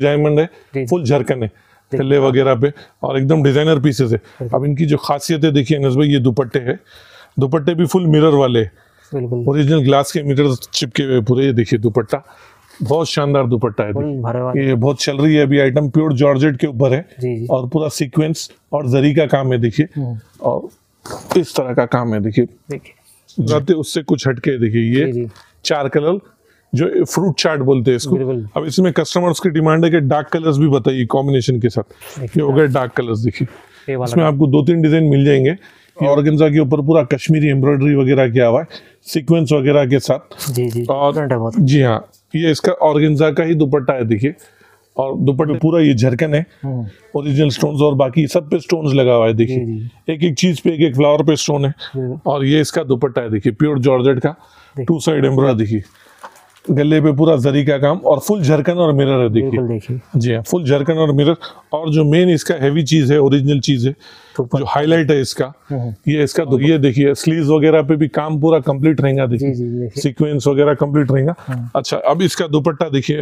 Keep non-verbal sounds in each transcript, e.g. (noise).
Diamond है full zircon है गले वगैरह पे और एकदम डिज़ाइनर पीसेस है। अब इनकी जो खासियत है देखिए अनस भाई ये दुपट्टे है। दुपट्टे भी फुल मिरर वाले ओरिजिनल ग्लास के मिरर चिपके हुए पूरे ये देखिए दुपट्टा। बहुत शानदार दुपट्टा है। ये बहुत चल रही है अभी आइटम प्योर जॉर्जेट के ऊपर है। जी जी। और पूरा सीक्वेंस और जरी का काम है देखिए। हम्म, और इस तरह का काम है देखिए। देखिए। उससे कुछ हटके देखिए ये चार कलर जो फ्रूट चार्ट बोलते हैं इसको। अब इसमें कस्टमर्स की डिमांड है कि डार्क कलर्स भी बताइए कॉम्बिनेशन के साथ। ये हो गए डार्क कलर्स देखिए। इसमें आपको दो तीन डिज़ाइन मिल जाएँगे। ऑर्गेन्जा के ऊपर पूरा कश्मीरी एम्ब्रॉयडरी वगैरह किया हुआ है सीक्वेंस वगैरह के साथ। जी जी। और- है जी हाँ ये इसका ऑर्गेन्जा का ही दुपट्टा है देखिए। और दुपट्टे पूरा ये झरकन है। हम्म, ओरिजिनल स्टोन्स और बाकी सब पे स्टोन्स लगा हुआ है देखिए। एक एक चीज़ पे एक एक फ्लावर पे स्टोन है। और ये इसका दुपट्टा है देखिए प्योर जॉर्जेट का। टू साइड एम्ब्रॉयडरी देखिए। गले पे पूरा जरी का काम और फुल झरकन और मिरर है देखिए। जी हाँ फुल झरकन और मिरर और जो मेन इसका हैवी चीज़ है ओरिजिनल चीज़ है जो हाईलाइट है इसका हम्म, ये इसका ये देखिए स्लीव वगैरह पे भी काम पूरा कंप्लीट रहेगा देखिए। सीक्वेंस वगैरह कंप्लीट रहेगा। हम्म। अच्छा अब इसका दुपट्टा देखिए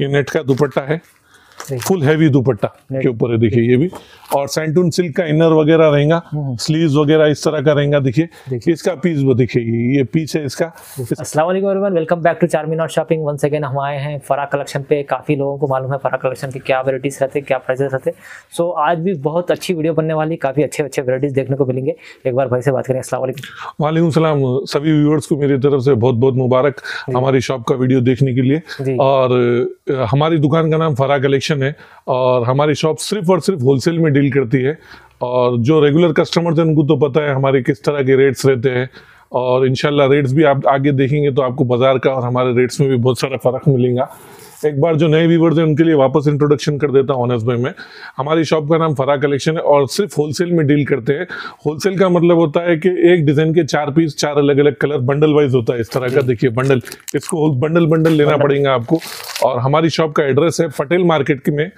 ये नेट का दुपट्टा है। फुल हैवी दुपट्टा के ऊपर है देखिए ये भी। और सैंटून सिल्क का इनर वगैरह रहेगा हम्म। स्लीव्स वगैरह इस तरह का रहेगा देखिए। इसका पीस वो देखिए ये- पीस है इसका। अस्सलाम वालेकुम everyone welcome back to Charminar shopping once again हम आए हैं फरा कलेक्शन पे। काफ़ी लोगों को मालूम है फरा कलेक्शन की क्या वैराइटीज रहते हैं क्या प्राइसेस रहते। हैं सो आज भी बहुत अच्छी वीडियो बनने वाली। काफ़ी अच्छे अच्छे वैराइटीज देखने को मिलेंगे। एक बार भाई से बात करें। अस्सलाम वालेकुम वालेकुम सलाम। सभी व्यूअर्स को मेरी तरफ़ से बहुत बहुत मुबारक हमारी शॉप का वीडियो देखने के लिए। और हमारी दुकान का नाम फरा कलेक्शन है और हमारी शॉप सिर्फ़ और सिर्फ़ होलसेल में डील करती है। और जो रेगुलर कस्टमर हैं, उनको तो पता है हमारे किस तरह के रेट्स रहते हैं। और इनशाला रेट्स भी आप आगे देखेंगे तो आपको बाज़ार का और हमारे रेट्स में भी बहुत सारा फ़र्क मिलेगा। एक बार जो नए व्यूवर्स हैं उनके लिए वापस इंट्रोडक्शन कर देता हूँ ऑनर्स भाई में। हमारी शॉप का नाम फरा कलेक्शन है और सिर्फ़ होलसेल में डील करते हैं। होलसेल का मतलब होता है कि एक डिज़ाइन के चार पीस चार अलग अलग कलर बंडल वाइज होता है। इस तरह का देखिए बंडल इसको बंडल बंडल लेना पड़ेगा आपको। और हमारी शॉप का एड्रेस है पटेल मार्केट में।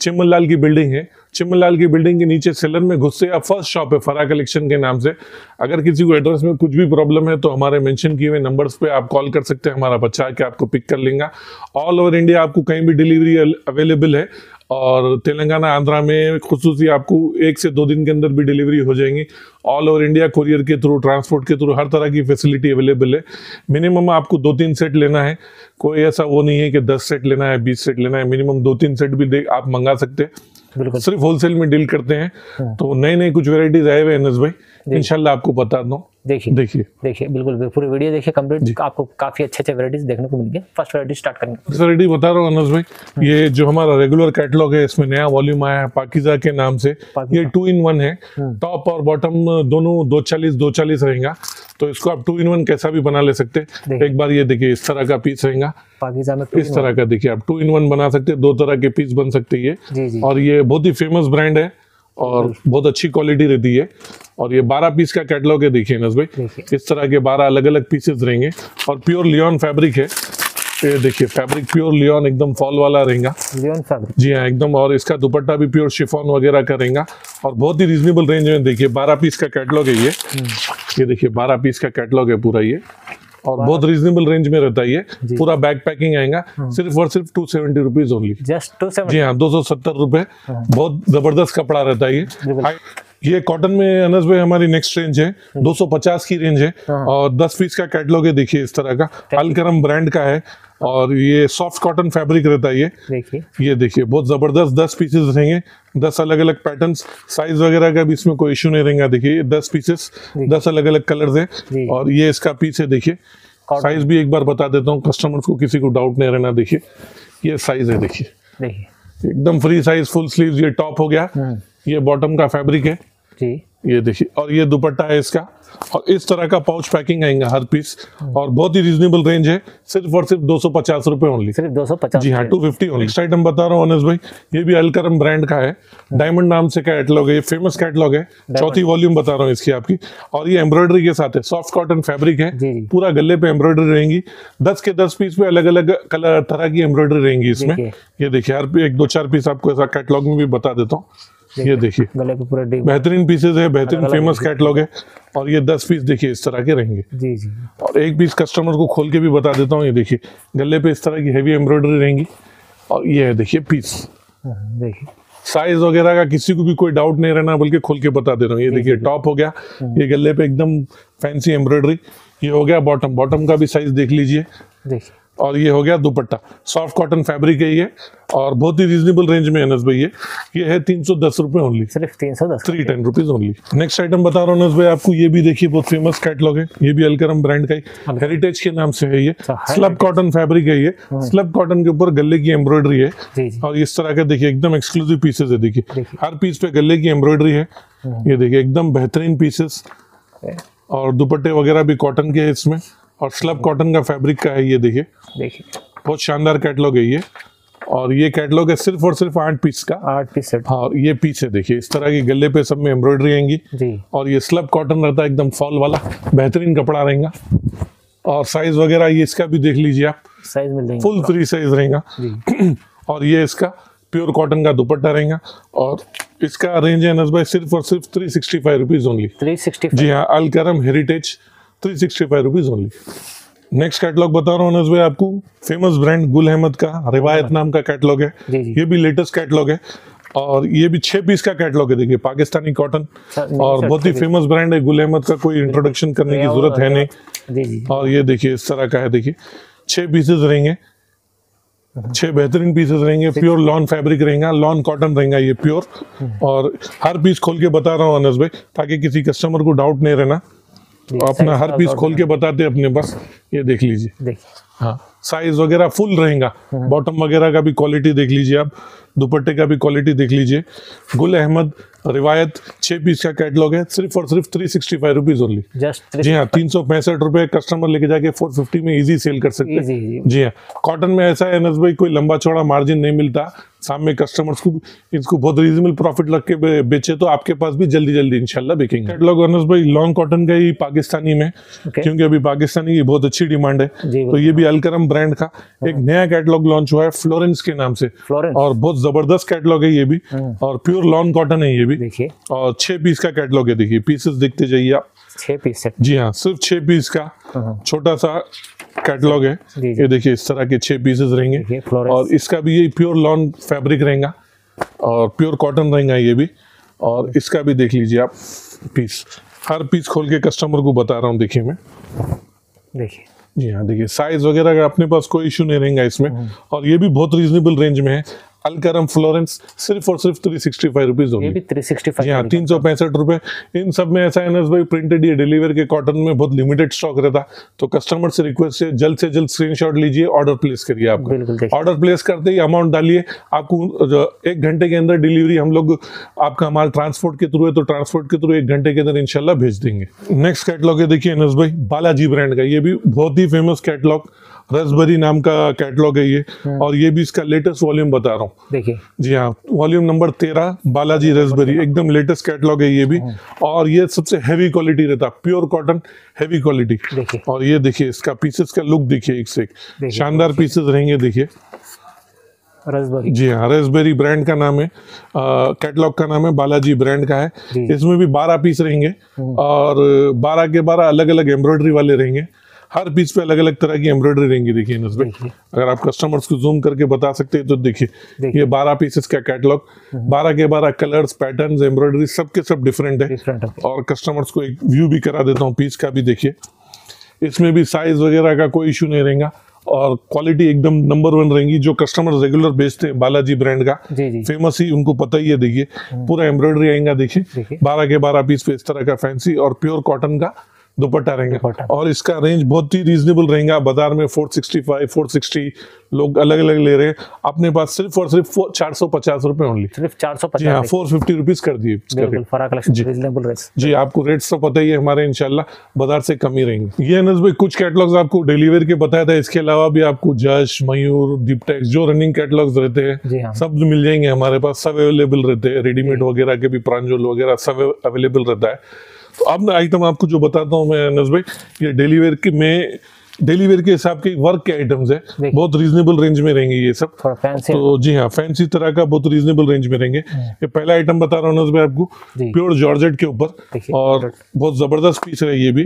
चिमन की बिल्डिंग है। चिमन लाल की बिल्डिंग के नीचे सेलर में घुसते आप फ़र्स्ट शॉप है फरा कलेक्शन के नाम से। अगर किसी को एड्रेस में कुछ भी प्रॉब्लम है तो हमारे मेंशन किए हुए नंबर्स पे आप कॉल कर सकते हैं, हमारा बच्चा आके आपको पिक कर लेगा। ऑल ओवर इंडिया आपको कहीं भी डिलीवरी अवेलेबल है और तेलंगाना, आंध्रा में खसूसी आपको एक से दो दिन के अंदर भी डिलीवरी हो जाएँगी। ऑल ओवर इंडिया कुरियर के थ्रू ट्रांसपोर्ट के थ्रू हर तरह की फैसिलिटी अवेलेबल है। मिनिमम आपको दो तीन सेट लेना है। कोई ऐसा वो नहीं है कि दस सेट लेना है, बीस सेट लेना है। मिनिमम दो तीन सेट भी आप मंगा सकते हैं। बिल्कुल। सिर्फ़ होलसेल में डील करते हैं। हाँ। तो नए नए कुछ वेराइटीज आए हुए हैं अनस भाई। इंशाल्लाह आपको बता दो। देखिए देखिए। देखिए बिल्कुल पूरी वीडियो देखिए कंप्लीट आपको काफ़ी अच्छे अच्छे वैराइटीज देखने को मिलेंगे। फ़र्स्ट वैराइटी स्टार्ट करेंगे फ़र्स्ट वैरायटी बता रहा हूँ अनस भाई ये जो हमारा रेगुलर कैटलॉग है इसमें नया वॉल्यूम आया है पाकिजा के नाम से। ये टू इन वन है। टॉप और बॉटम दोनों दो चालीस दो चालीस रहेगा। तो इसको आप टू इन वन कैसा भी बना ले सकते हैं। एक बार ये देखिए इस तरह का पीस रहेगा। पाकिजा में इस तरह का देखिए आप टू इन वन बना सकते हैं दो तरह के पीस बन सकते हैं ये। और ये बहुत ही फ़ेमस ब्रांड है। और बहुत अच्छी क्वालिटी रहती है। और ये 12 पीस का कैटलॉग है देखिए नस भाई। इस तरह के 12 अलग अलग पीसेस रहेंगे। और प्योर लियोन फैब्रिक है। ये देखिए फैब्रिक प्योर लियोन एकदम फॉल वाला रहेगा। लियोन फैब्रिक जी हाँ एकदम और इसका दुपट्टा भी प्योर शिफॉन वगैरह का रहेगा। और बहुत ही रीजनेबल रेंज में देखिए 12 पीस का कैटलॉग है ये। ये देखिए 12 पीस का कैटलॉग है पूरा ये। और बहुत रीजनेबल रेंज में रहता है ये। पूरा बैग पैकिंग आएगा सिर्फ़ और सिर्फ़ two seventy rupees only just two seven जी हाँ दो सौ सत्तर रूपए बहुत ज़बरदस्त कपड़ा रहता है ये। ये कॉटन में अनस भाई हमारी नेक्स्ट रेंज है। 250 की रेंज है। हाँ। और 10 पीस का कैटलॉग है देखिए इस तरह का। अलकरम ब्रांड का है। और ये सॉफ्ट कॉटन फैब्रिक रहता है ये। देखिए। ये देखिए बहुत ज़बरदस्त दस पीसेस रहेंगे। दस अलग अलग पैटर्न्स साइज़ वगैरह का भी इसमें कोई इशू नहीं रहेगा। देखिए दस पीसेस दस अलग अलग कलर्स। हैं और ये इसका पीस है देखिए। साइज़ भी एक बार बता देता हूँ कस्टमर्स को किसी को डाउट नहीं रहना देखिए। ये साइज़ है देखिए। देखिए। एकदम फ्री साइज़ फुल स्लीव ये टॉप हो गया। हम्म। ये बॉटम का फैब्रिक है। जी। ये देखिए और ये दुपट्टा है इसका। और इस तरह का पाउच पैकिंग आएगा हर पीस और बहुत ही रीजनेबल रेंज है। सिर्फ़ और सिर्फ़ दो सौ पचास रुपए ओनली सिर्फ़ दो सौ पचास जी हाँ two fifty only next item बता रहा हूँ अनस भाई। ये भी अलकरम ब्रांड का है। डायमंड नाम से कैटलॉग है ये फ़ेमस कैटलॉग है। चौथी वॉल्यूम बता रहा हूँ इसकी आपकी। और ये एम्ब्रॉयडरी के साथ है। सॉफ्ट कॉटन फैब्रिक है। पूरा गले पे एम्ब्रॉयडरी रहेंगी। दस के दस पीस पे अलग अलग कलर तरह की एम्ब्रॉयडरी रहेंगी इसमें। ये देखिए हर एक दो चार पीस आपको ऐसा कैटलॉग में भी बता देता हूँ। ये देखिए। गले पे पूरा बेहतरीन पीसेस है बेहतरीन फ़ेमस कैटलॉग है और ये दस पीस देखिए इस तरह के रहेंगे। जी जी। और एक पीस कस्टमर को खोल के भी बता देता हूँ ये देखिए गले पे इस तरह की हैवी एम्ब्रॉयडरी रहेंगी। और ये है देखिए पीस हम्म, देखिए। साइज़ वगैरह का किसी को भी कोई डाउट नहीं रहना बल्कि खोल के बता दे रहा हूँ। ये देखिए टॉप हो गया। हम्म। ये गले पे एकदम फैंसी एम्ब्रॉयडरी ये हो गया बॉटम बॉटम का भी साइज़ देख लीजिए। देखिए। और ये हो गया दुपट्टा। सॉफ्ट कॉटन फैब्रिक है ये और बहुत ही रीजनेबल रेंज में है अनस भाई ये। ये है तीन सौ दस रुपए ओनली सिर्फ़ तीन सौ दस three ten rupees only next item बता रहा हूँ अनस भाई आपको ये भी देखिए बहुत फ़ेमस कैटलॉग है। ये भी अलकरम ब्रांड का ही। हेरिटेज के नाम से है ये। स्लब कॉटन फैब्रिक है ये। स्लब कॉटन के ऊपर गले की एम्ब्रॉयडरी है। और इस तरह का देखिए एकदम एक्सक्लूसिव पीसेस है देखिए। हर पीस पे गले की एम्ब्रॉयडरी है। ये देखिए एकदम बेहतरीन पीसेस और दुपट्टे वगैरह भी कॉटन के है इसमें। और स्लब कॉटन का फैब्रिक का है ये देखिए। देखिए। बहुत शानदार कैटलॉग है ये। और ये कैटलॉग है सिर्फ़ और सिर्फ़ आठ पीस का। आठ पीस सेट हाँ ये पीस है देखिए इस तरह की गले पे सब में एम्ब्रॉयडरी आएँगी। जी। और ये स्लब कॉटन रहता है एकदम फॉल वाला बेहतरीन कपड़ा रहेगा। और साइज़ वगैरह ये इसका भी देख लीजिए आप। साइज़ मिल फुल फ्री साइज़ रहेगा। (clears throat) और ये इसका प्योर कॉटन का दुपट्टा रहेगा। और इसका रेंज है नजबाई सिर्फ़ और सिर्फ़ three sixty five rupees only three sixty जी हाँ Alkaram heritage three sixty five rupees only next catalogue बता रहा हूँ भाई आपको फ़ेमस ब्रांड गुल अहमद का रिवायत नाम का कैटलॉग है जी जी. ये भी लेटेस्ट कैटलॉग है और ये भी छह पीस का कैटलॉग है देखिए पाकिस्तानी कॉटन और बहुत ही फ़ेमस ब्रांड है गुल अहमद का कोई इंट्रोडक्शन करने की ज़रूरत है नहीं। और ये देखिए इस तरह का है देखिए छह पीसेस रहेंगे। छह बेहतरीन पीसेस रहेंगे प्योर लॉन फैब्रिक रहेगा लॉन कॉटन रहेगा ये प्योर और हर पीस खोल के बता रहा हूँ अनस भाई ताकि किसी कस्टमर को डाउट नहीं रहना। अपना size हर पीस खोल के बताते अपने बस ये देख लीजिए। हाँ साइज़ वगैरह फुल रहेगा। बॉटम वगैरह का भी क्वालिटी देख लीजिए आप। दुपट्टे का भी क्वालिटी देख लीजिए। गुल अहमद रिवायत छह पीस का कैटलॉग है सिर्फ़ और सिर्फ़ three sixty five rupees only जी हाँ तीन सौ पैंसठ रुपए कस्टमर लेके जाके फोर फिफ्टी में इजी सेल कर सकते हैं। जी हाँ कॉटन में ऐसा है भाई कोई लंबा चौड़ा मार्जिन नहीं मिलता। सामने कस्टमर्स को इसको बहुत रीजनेबल प्रॉफिट लग के बेचे तो आपके पास भी जल्दी जल्दी इंशाल्लाह बिकेंगे। कैटलॉग अनस भाई लॉन्ग कॉटन का ही पाकिस्तानी में ओके क्योंकि अभी पाकिस्तानी की बहुत अच्छी डिमांड है। तो ये भी अलकरम ब्रांड का। एक नया कैटलॉग लॉन्च हुआ है फ्लोरेंस के नाम से। और बहुत ज़बरदस्त कैटलॉग है ये भी। हम्म। और प्योर लॉन कॉटन है ये भी। देखिए। और छह पीस का कैटलॉग है देखिए पीसेस देखते जाइए आप। छह पीस सेट जी हाँ सिर्फ़ छह पीस का हाँ, छोटा सा कैटलॉग है। ये देखिए इस तरह के छह पीसेस रहेंगे। और इसका भी ये प्योर लॉन फैब्रिक रहेगा। और प्योर कॉटन रहेगा ये भी। और इसका भी देख लीजिए आप पीस हर पीस खोल के कस्टमर को बता रहा हूँ देखिए मैं। देखिए। जी हाँ देखिए साइज़ वगैरह का अपने पास कोई इशू नहीं रहेगा इसमें। और ये भी बहुत रीजनेबल रेंज में है। अलकरम फ्लोरेंस सिर्फ़ और सिर्फ़ थ्री सिक्सटी फाइव रुपीज़ ये होगी थ्री सिक्सटी जी हाँ तीन सौ पैंसठ रुपए। इन सब में ऐसा है ना भाई प्रिंटेड ये डिलीवर के कॉटन में बहुत लिमिटेड स्टॉक रहता। तो कस्टमर से रिक्वेस्ट है जल्द से जल्द स्क्रीनशॉट लीजिए ऑर्डर प्लेस करिए देखिए ऑर्डर प्लेस करते ही अमाउंट डालिए। आपको जो एक घंटे के अंदर डिलीवरी हम लोग आपका माल ट्रांसपोर्ट के थ्रू है तो ट्रांसपोर्ट के थ्रू एक घंटे के अंदर इनशाला भेज देंगे। नेक्स्ट कैटलॉग है देखिए अनस भाई बालाजी ब्रांड का। ये भी बहुत ही फ़ेमस कैटलॉग रसबरी नाम का कैटलॉग है ये। और ये भी इसका लेटेस्ट वॉल्यूम बता रहा हूँ। देखिए। जी हाँ वॉल्यूम नंबर तेरह बालाजी रसबरी एकदम लेटेस्ट कैटलॉग है ये भी। और ये सबसे हैवी क्वालिटी रहता है प्योर कॉटन हैवी क्वालिटी और ये देखिए इसका पीसेस का लुक देखिए एक से एक। शानदार पीसेस रहेंगे देखिए। रसबरी। जी हाँ रसबेरी ब्रांड का नाम है। कैटलॉग का नाम है बालाजी ब्रांड का है। इसमें भी बारह पीस रहेंगे। और बारह के बारह अलग अलग एम्ब्रॉयडरी वाले रहेंगे। हर पीस पे अलग अलग तरह की एम्ब्रॉयडरी रहेंगी देखिए नज़र देखिए। अगर आप कस्टमर्स को जूम करके बता सकते हैं तो देखिए। ये बारह पीसेस का कैटलॉग बारह के बारह कलर्स पैटर्न्स एम्ब्रॉयडरी सबके सब डिफरेंट है। और कस्टमर्स को एक व्यू भी करा देता हूँ पीस का भी देखिए। इसमें भी साइज़ वगैरह का कोई इशू नहीं रहेगा। और क्वालिटी एकदम नंबर वन रहेंगी जो कस्टमर रेगुलर बेचते हैं बालाजी ब्रांड का। जी जी। फ़ेमस ही उनको पता ही है देखिए। पूरा एम्ब्रॉयडरी आएगा देखिए। बारह के बारह पीस पे इस तरह का फैंसी और प्योर कॉटन का। दुपट्टा रहेंगे। और इसका रेंज बहुत ही रीजनेबल रहेगा। बाज़ार में 465 460 लोग अलग अलग ले रहे हैं। अपने पास सिर्फ़ और सिर्फ़ चार सौ पचास रुपए ओनली सिर्फ़ चार सौ जी हाँ फोर फिफ्टी रुपीज़ कर दिए रीजनेबल रेट्स जी। आपको रेट्स तो पता ही है हमारे इनशाला बाज़ार से कम ही रहेंगे। ये अनस भाई कुछ कैटलॉग्स आपको डिलीवर के बताया था। इसके अलावा भी आपको जश मयूर दीपटेक्स जो रनिंग कैटलॉग्स रहते हैं हाँ। सब मिल जाएँगे हमारे पास। सब अवेलेबल रहते हैं। रेडीमेड वगैरह के भी प्रांजोल वगैरह सब अवेलेबल रहता है। तो अब मैं आइटम आपको जो बताता हूँ मैं अनस भाई ये डिलीवर के में डिलीवर के हिसाब के वर्क के आइटम्स है। बहुत रीजनेबल रेंज में रहेंगे ये सब। फैंसी तो जी हाँ फैंसी तरह का बहुत रीजनेबल रेंज में रहेंगे। ये पहला आइटम बता रहा हूँ अनस भाई आपको प्योर जॉर्जेट के ऊपर। और बहुत ज़बरदस्त पीस है ये भी।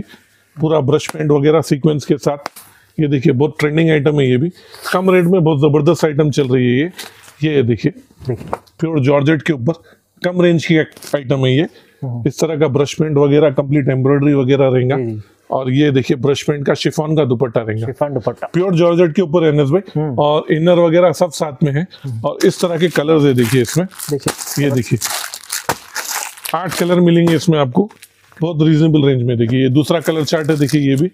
पूरा ब्रश पेंट वगैरह सीक्वेंस के साथ। ये देखिए बहुत ट्रेंडिंग आइटम है ये भी। कम रेट में बहुत ज़बरदस्त आइटम चल रही है ये। ये देखिए प्योर जॉर्जेट के ऊपर कम रेंज की आइटम है ये। हम्म। इस तरह का ब्रश पेंट वगैरह कंप्लीट एम्ब्रॉयडरी वगैरह रहेगा। और ये देखिए ब्रश पेंट का शिफॉन का दुपट्टा रहेगा। शिफॉन दुपट्टा। प्योर जॉर्जेट के ऊपर है एनएस भाई। हम्म। और इनर वगैरह सब साथ में है। और इस तरह के कलर्स है देखिए इसमें। ये देखिए। आठ कलर मिलेंगे इसमें आपको। बहुत रीजनेबल रेंज में देखिए। ये दूसरा कलर चार्ट है देखिए ये भी।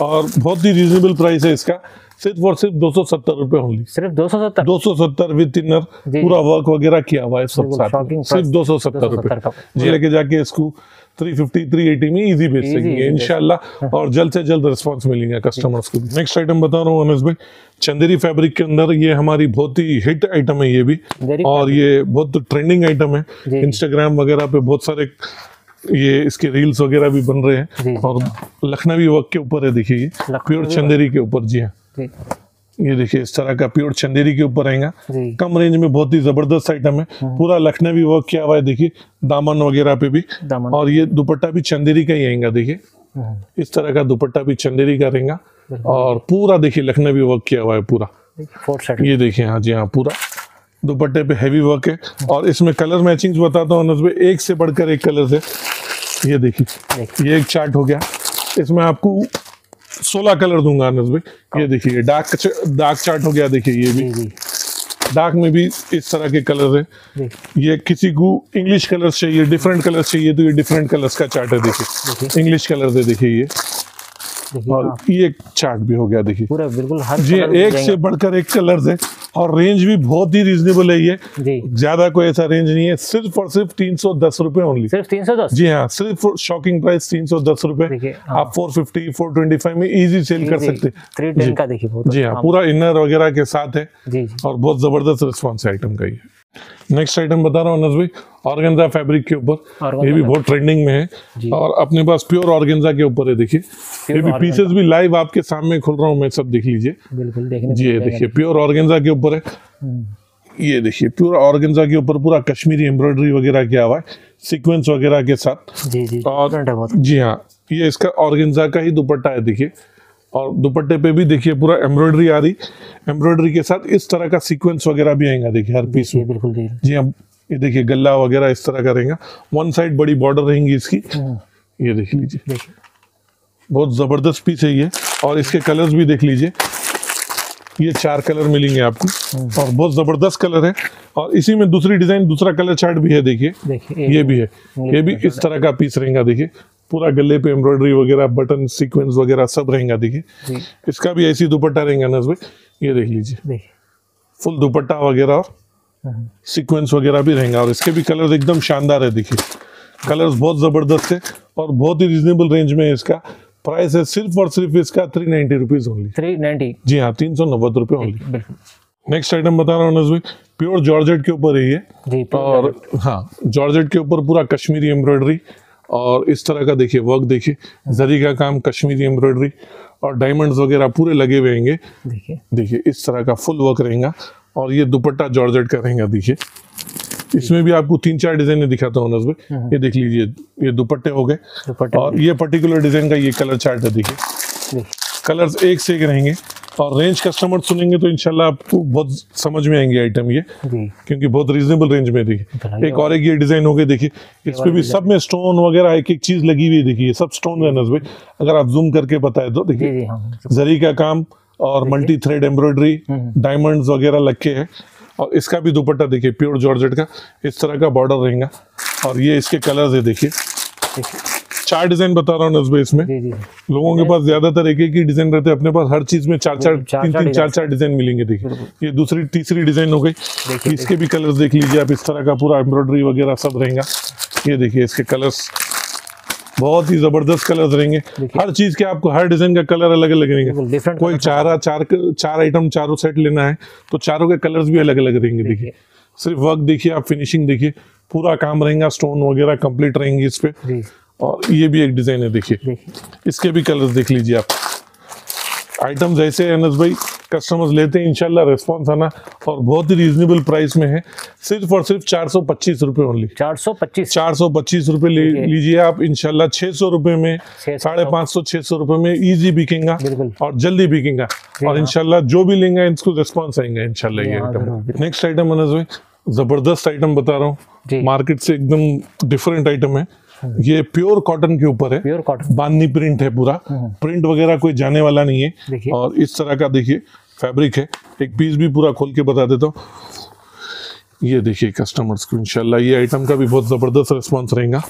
और बहुत ही रीजनेबल प्राइस है इसका। सिर्फ़ और सिर्फ़ दो सौ सत्तर रुपए ओनली सिर्फ़ दो सौ सत्तर? दो सौ सत्तर विद इनर पूरा वर्क वगैरह किया हुआ है सब साथ सिर्फ़ दो सौ सत्तर 270 रुपए जी लेके जाके इसको 350 380 में इजी बेच सकेंगे इंशाल्लाह। और जल्द से जल्द रिस्पांस मिलेगा कस्टमर्स को नेक्स्ट आइटम बता रहा हूँ अनस भाई। चंदेरी फैब्रिक के अंदर ये हमारी बहुत ही हिट आइटम है ये भी। और ये बहुत ट्रेंडिंग आइटम है। इंस्टाग्राम वगैरह पे बहुत सारे ये इसके रील्स वगैरह भी बन रहे हैं। और लखनवी वर्क के ऊपर है देखिए ये। प्योर चंदेरी के ऊपर जी हाँ। ये देखिए इस तरह का प्योर चंदेरी के ऊपर रहेगा कम रेंज में बहुत ही ज़बरदस्त आइटम है। पूरा लखनवी वर्क किया हुआ है देखिए दामन वगैरह पे भी। और ये दुपट्टा भी चंदेरी का ही आएगा देखिए। हम्म, इस तरह का दुपट्टा भी चंदेरी का रहेगा। और पूरा देखिए लखनवी वर्क किया हुआ है पूरा। ये देखिए हाँ जी हाँ पूरा दुपट्टे पे हैवी वर्क है। और इसमें कलर मैचिंग बताता हूँ भाई एक से बढ़कर एक कलर है। ये देखिए ये एक चार्ट हो गया। इसमें आपको सोलह कलर दूँगा अनस भाई ये देखिए डार्क डार्क चार्ट हो गया देखिए ये भी। जी जी डार्क में भी इस तरह के कलर है। ये किसी को इंग्लिश कलर चाहिए डिफरेंट कलर चाहिए तो ये डिफरेंट कलर्स का चार्ट है देखिए। इंग्लिश कलर है देखिए ये। और हाँ, ये एक चार्ट भी हो गया देखिए। पूरा बिल्कुल हर जी एक से बढ़कर एक कलर है और रेंज भी बहुत ही रीजनेबल है ये। ज़्यादा कोई ऐसा रेंज नहीं है सिर्फ़ और सिर्फ़ तीन सौ दस रूपए ओनली सिर्फ़ तीन सौ दस? जी हाँ सिर्फ़ शॉकिंग प्राइस तीन सौ दस रूपए। हाँ। आप four fifty four twenty five में इजी सेल कर सकते थ्री जी। टेन का देखिए जी हाँ पूरा इनर वगैरह के साथ है और बहुत ज़बरदस्त रिस्पॉन्स है आइटम का ये। नेक्स्ट आइटम बता रहा हूँ अनस भाई ऑर्गेन्जा फैब्रिक के ऊपर। ये भी बहुत ट्रेंडिंग में। है। और अपने पास प्योर ऑर्गेन्जा के ऊपर है देखिए। ये भी पीसेस भी लाइव आपके सामने खोल रहा हूँ मैं सब देख लीजिए। बिल्कुल जी ये देखिए प्योर ऑर्गेन्जा के ऊपर है। हम्म, ये देखिए प्योर ऑर्गेन्जा के ऊपर पूरा कश्मीरी एम्ब्रॉयडरी वगैरह किया हुआ है सीक्वेंस वगैरह के साथ। जी जी और- different है जी हाँ ये इसका ऑर्गेन्जा का ही दुपट्टा है देखिए। और दुपट्टे पे भी देखिए पूरा एम्ब्रॉयडरी आ रही। एम्ब्रॉयडरी के साथ इस तरह का सीक्वेंस वगैरह भी आएगा देखिए हर पीस में। बिल्कुल जी जी हाँ ये देखिए गला वगैरह इस तरह का रहेगा। वन साइड बड़ी बॉर्डर रहेंगी इसकी। हम्म, ये देख लीजिए। बहुत ज़बरदस्त पीस है ये। और इसके कलर्स भी देख लीजिए। ये चार कलर मिलेंगे आपको। और बहुत ज़बरदस्त कलर है। और इसी में दूसरी डिज़ाइन दूसरा कलर चार्ट भी है देखिए। ये भी है। ये भी इस तरह का पीस रहेगा देखिए। पूरा गले पे एम्ब्रॉयडरी वगैरह बटन सीक्वेंस वगैरह सब रहेगा देखिए। इसका भी ऐसी दुपट्टा रहेगा नज भाई ये देख लीजिए। फुल दुपट्टा वगैरह और हम्म, सीक्वेंस वगैरह भी रहेगा और इसके भी कलर्स एकदम शानदार है देखिए। कलर्स बहुत ज़बरदस्त है और बहुत ही रिजनेबल रेंज में है इसका। प्राइस है सिर्फ़ और सिर्फ़ इसका three ninety rupees only three ninety जी हाँ तीन सौ नब्बे रुपये ओनली नेक्स्ट आइटम बता रहा हूँ नज़र प्योर जॉर्जेट के ऊपर है ये। और हाँ जॉर्जेट के ऊपर पूरा कश्मीरी एम्ब्रॉयडरी और इस तरह का देखिए वर्क देखिए। जरी का काम कश्मीरी एम्ब्रॉयडरी और डायमंड्स वगैरह पूरे लगे हुए होंगे। देखिए। देखिए इस तरह का फुल वर्क रहेगा और ये दुपट्टा जॉर्जेट का रहेगा देखिए। इसमें भी आपको तीन चार डिज़ाइन दिखाता हूँ नज़र हम्म। ये देख लीजिए ये दुपट्टे हो गए। और ये पर्टिकुलर डिज़ाइन का ये कलर चार्ट है देखिए। देखिए। कलर्स एक से एक रहेंगे। और रेंज कस्टमर सुनेंगे तो इनशाला आपको बहुत समझ में आएँगे आइटम ये क्योंकि बहुत रीजनेबल रेंज में देखिए एक और एक ये डिज़ाइन हो गए देखिए इस पे भी सब में स्टोन वगैरह एक एक चीज़ लगी हुई है देखिए सब स्टोन है नज़र भाई। अगर आप जूम करके बताए तो देखिए हाँ जरी का काम और मल्टी थ्रेड एम्ब्रॉयडरी। डायमंड्स वगैरह लग के है। और इसका भी दुपट्टा देखिए प्योर जॉर्जेट का इस तरह का बॉर्डर रहेगा। और ये इसके कलर्स है देखिए। चार डिज़ाइन बता रहा हूँ नजबे इसमें जी जी। लोगों के पास ज़्यादातर एक एक ही डिज़ाइन रहते हैं अपने पास हर चीज़ में चार चार तीन तीन चार चार डिज़ाइन मिलेंगे देखिए। ये दूसरी तीसरी डिज़ाइन हो गई। इसके भी कलर्स देख लीजिए आप इस तरह का पूरा एम्ब्रॉयडरी वगैरह सब रहेगा। ये देखिए इसके कलर्स बहुत ही ज़बरदस्त कलर्स रहेंगे। हर चीज़ के आपको हर डिज़ाइन का कलर अलग अलग रहेंगे कोई चार चार चार आइटम चारों सेट लेना है तो चारों के कलर्स भी अलग अलग रहेंगे देखिए। सिर्फ़ वर्क देखिए आप फिनिशिंग देखिए। पूरा काम रहेगा स्टोन वगैरह कंप्लीट रहेंगे इस पे। जी। और ये भी एक डिज़ाइन है देखिए। इसके भी कलर्स देख लीजिए आप। आइटम्स ऐसे हैं अनस भाई कस्टमर्स लेते हैं इंशाल्लाह रिस्पॉन्स आना और बहुत ही रीजनेबल प्राइस में है। सिर्फ़ और सिर्फ़ चार सौ पच्चीस रुपये ओनली चार सौ पच्चीस। चार सौ पच्चीस रुपये ले लीजिए आप इंशाल्लाह छह सौ रुपये में साढ़े पाँच सौ छह सौ रुपये में इजी बिकेगा और जल्दी बिकेगा। और हाँ। इंशाल्लाह जो भी लेंगे इसको रिस्पॉन्स आएँगे इंशाल्लाह ये आइटम नेक्स्ट आइटम अनस भाई ज़बरदस्त आइटम बता रहा हूँ। मार्केट से एकदम डिफरेंट आइटम है। ये प्योर कॉटन के ऊपर है। Pure cotton. बांधनी प्रिंट है पूरा। प्रिंट वगैरह कोई जाने वाला नहीं है। और इस तरह का देखिए फैब्रिक है। एक पीस भी पूरा खोल के बता देता हूँ। ये देखिए कस्टमर्स को इंशाल्लाह ये आइटम का भी बहुत ज़बरदस्त रिस्पॉन्स रहेगा।